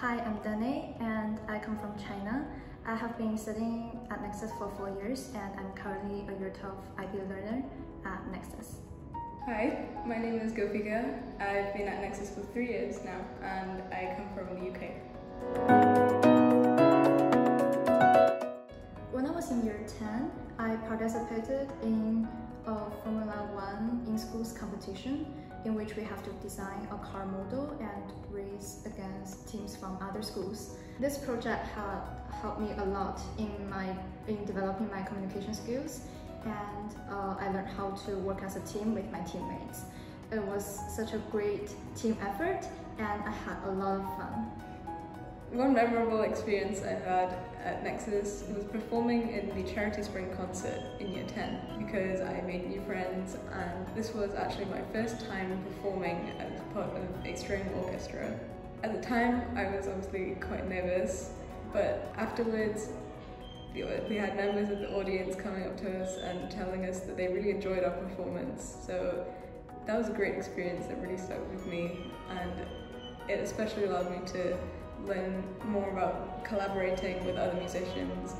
hi, I'm Danae and I come from China. I have been studying at Nexus for four years and I'm currently a year 12 IB learner at Nexus. Hi, my name is Gopika. I've been at Nexus for three years now and I come from the UK. When I was in year 10, I participated in a Formula One in schools competition in which we have to design a car model and race against teams from other schools. This project had helped me a lot in my in developing my communication skills and uh, I learned how to work as a team with my teammates. It was such a great team effort and I had a lot of fun. One memorable experience I had at Nexus was performing in the Charity Spring concert in year 10 because I made new friends and this was actually my first time performing as part of a string orchestra. At the time I was obviously quite nervous but afterwards we had members of the audience coming up to us and telling us that they really enjoyed our performance so that was a great experience that really stuck with me and it especially allowed me to learn more about collaborating with other musicians